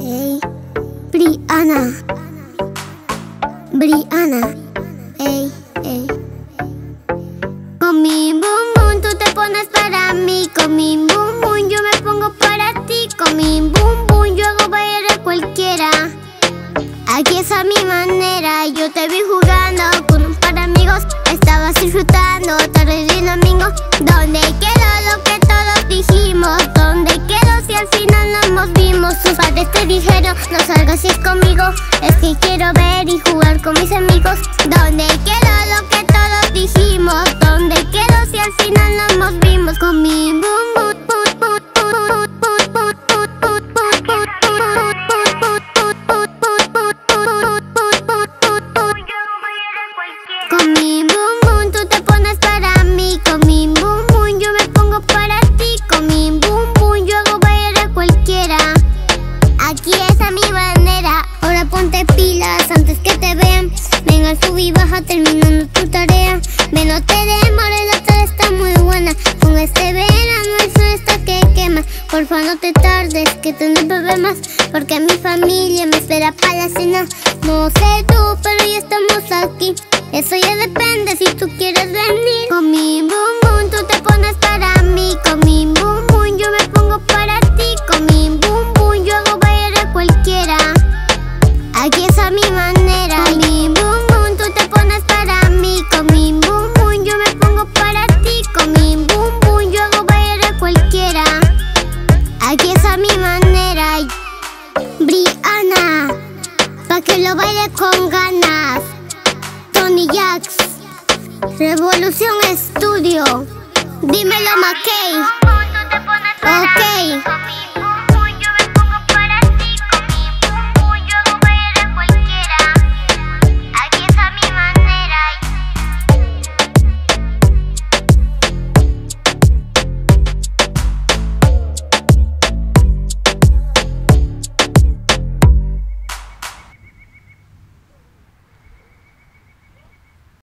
Ey, Briana. Briana. Ey, ey. Con mi boom boom tú te pones para mí. Con mi boom boom yo me pongo para ti. Con mi boom boom yo hago bailar a cualquiera. Aquí es a mi manera. Yo te vi jugando con un par de amigos. Estabas disfrutando tarde de domingo. ¿Dónde quedó lo que todos dijimos? No salgas si es conmigo. Es que quiero ver y jugar con mis amigos. ¿Dónde quedó Venga sub y baja terminando tu tarea Ven no te demores la tarde está muy buena Con este verano eso está que quema Porfa no te tardes que tengo problemas Porque mi familia me espera para la cena No sé tú pero ya estamos aquí eso ya depende si tú quieres venir. Con mi boom boom tú te pones para mí. Con mi boom boom yo me pongo para ti. Con mi boom boom yo hago bailar a cualquiera. Aquí es a mi manera. Briana, pa' que lo baile con ganas. Tony Jax, Revolución Studio. Dímelo, Mackey. Ok.